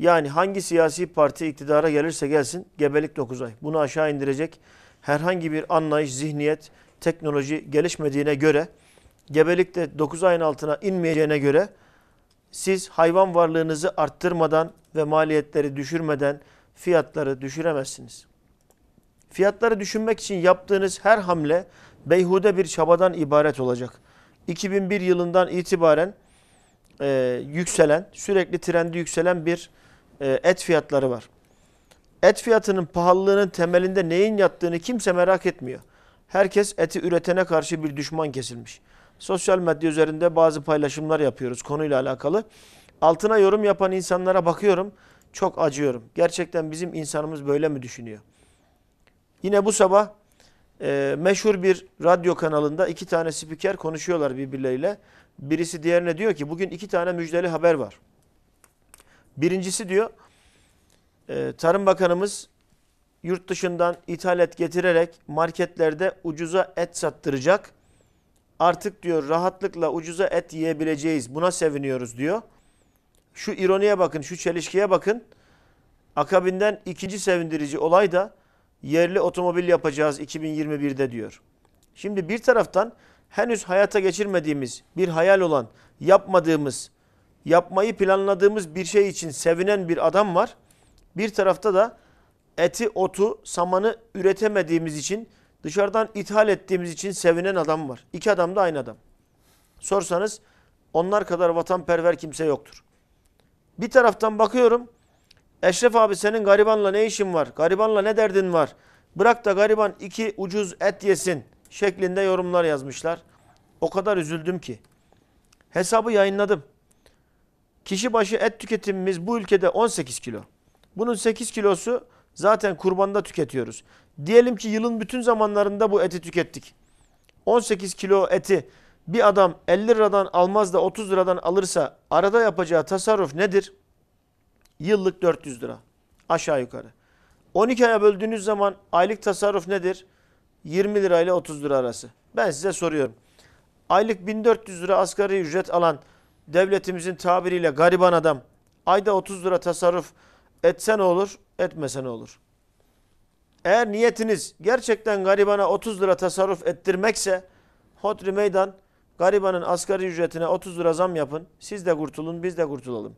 Yani hangi siyasi parti iktidara gelirse gelsin gebelik 9 ay. Bunu aşağı indirecek herhangi bir anlayış, zihniyet, teknoloji gelişmediğine göre gebelik de 9 ayın altına inmeyeceğine göre siz hayvan varlığınızı arttırmadan ve maliyetleri düşürmeden fiyatları düşüremezsiniz. Fiyatları düşünmek için yaptığınız her hamle beyhude bir çabadan ibaret olacak. 2001 yılından itibaren e, yükselen, sürekli trendi yükselen bir et fiyatları var. Et fiyatının pahalılığının temelinde neyin yattığını kimse merak etmiyor. Herkes eti üretene karşı bir düşman kesilmiş. Sosyal medya üzerinde bazı paylaşımlar yapıyoruz konuyla alakalı. Altına yorum yapan insanlara bakıyorum, çok acıyorum. Gerçekten bizim insanımız böyle mi düşünüyor? Yine bu sabah e, meşhur bir radyo kanalında iki tane spiker konuşuyorlar birbirleriyle. Birisi diğerine diyor ki bugün iki tane müjdeli haber var. Birincisi diyor e, Tarım Bakanımız yurt dışından ithalat getirerek marketlerde ucuza et sattıracak. Artık diyor rahatlıkla ucuza et yiyebileceğiz. Buna seviniyoruz diyor. Şu ironiye bakın, şu çelişkiye bakın. Akabinden ikinci sevindirici olay da yerli otomobil yapacağız 2021'de diyor. Şimdi bir taraftan henüz hayata geçirmediğimiz, bir hayal olan, yapmadığımız, yapmayı planladığımız bir şey için sevinen bir adam var. Bir tarafta da eti, otu, samanı üretemediğimiz için, dışarıdan ithal ettiğimiz için sevinen adam var. İki adam da aynı adam. Sorsanız onlar kadar vatanperver kimse yoktur. Bir taraftan bakıyorum, Eşref abi senin garibanla ne işin var? Garibanla ne derdin var? Bırak da gariban iki ucuz et yesin şeklinde yorumlar yazmışlar. O kadar üzüldüm ki. Hesabı yayınladım. Kişi başı et tüketimimiz bu ülkede 18 kilo. Bunun 8 kilosu zaten kurbanda tüketiyoruz. Diyelim ki yılın bütün zamanlarında bu eti tükettik. 18 kilo eti bir adam 50 liradan almaz da 30 liradan alırsa arada yapacağı tasarruf nedir? Yıllık 400 lira. Aşağı yukarı. 12 aya böldüğünüz zaman aylık tasarruf nedir? 20 lira ile 30 lira arası. Ben size soruyorum. Aylık 1400 lira asgari ücret alan devletimizin tabiriyle gariban adam ayda 30 lira tasarruf etse ne olur, etmese ne olur? Eğer niyetiniz gerçekten garibana 30 lira tasarruf ettirmekse hodri meydan garibanın asgari ücretine 30 lira zam yapın. Siz de kurtulun, biz de kurtulalım.